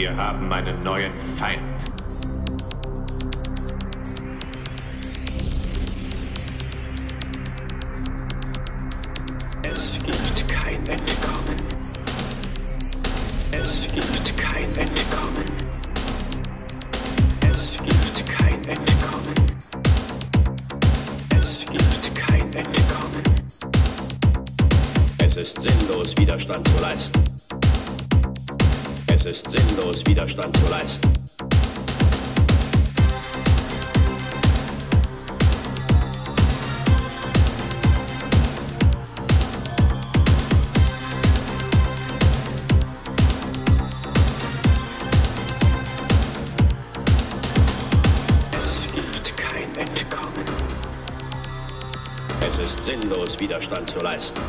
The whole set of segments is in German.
Wir haben einen neuen Feind. Es gibt kein Entkommen. Es gibt kein Entkommen. Es gibt kein Entkommen. Es gibt kein Entkommen. Es ist sinnlos, Widerstand zu leisten. Es ist sinnlos, Widerstand zu leisten. Es gibt kein Entkommen. Es ist sinnlos, Widerstand zu leisten.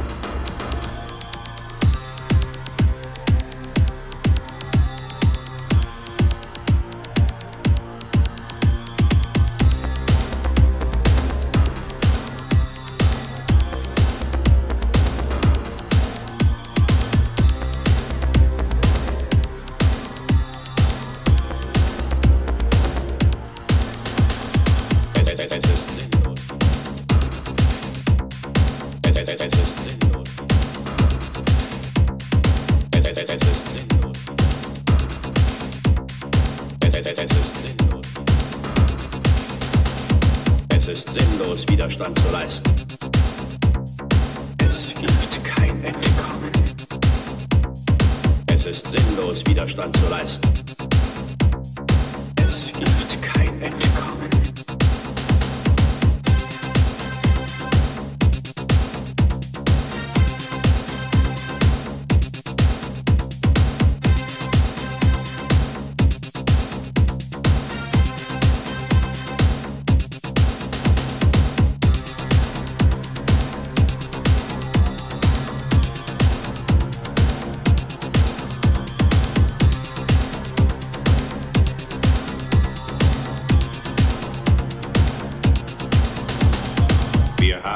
Ist sinnlos, Widerstand zu leisten. Es gibt kein Entkommen. Es ist sinnlos, Widerstand zu leisten. Es gibt kein Entkommen.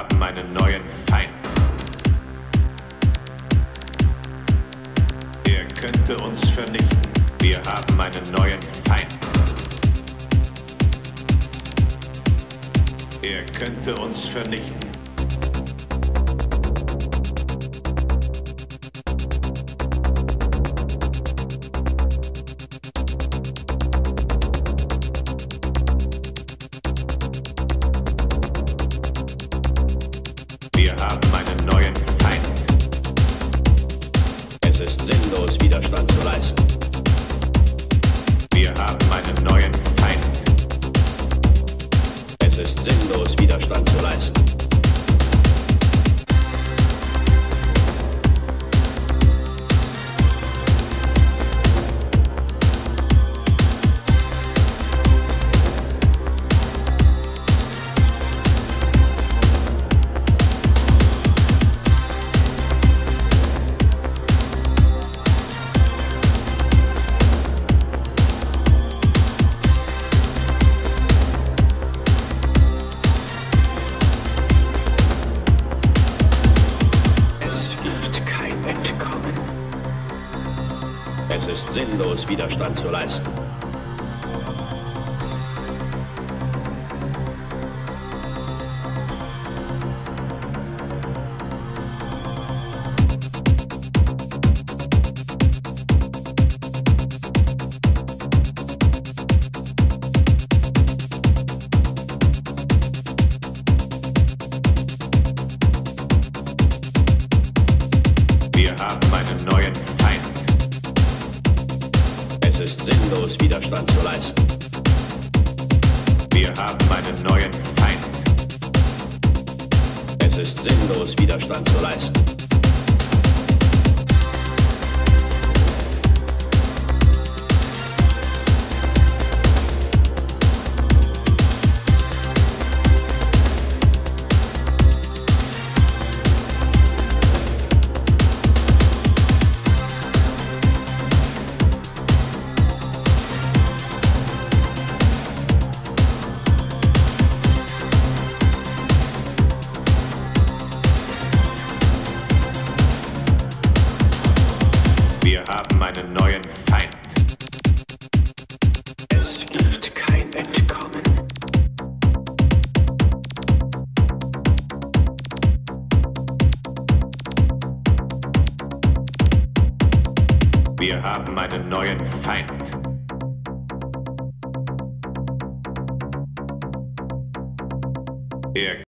Haben einen neuen Feind. Er könnte uns vernichten. Wir haben einen neuen Feind. Er könnte uns vernichten. Sinnlos, Widerstand zu leisten. Wir haben einen neuen Feind. Es ist sinnlos, Widerstand zu leisten. Sinnlos, Widerstand zu leisten. Ist sinnlos, Widerstand zu leisten. Wir haben einen neuen Feind. Es ist sinnlos, Widerstand zu leisten. meinen neuen Feind. Es gibt kein Entkommen. Wir haben einen neuen Feind. Er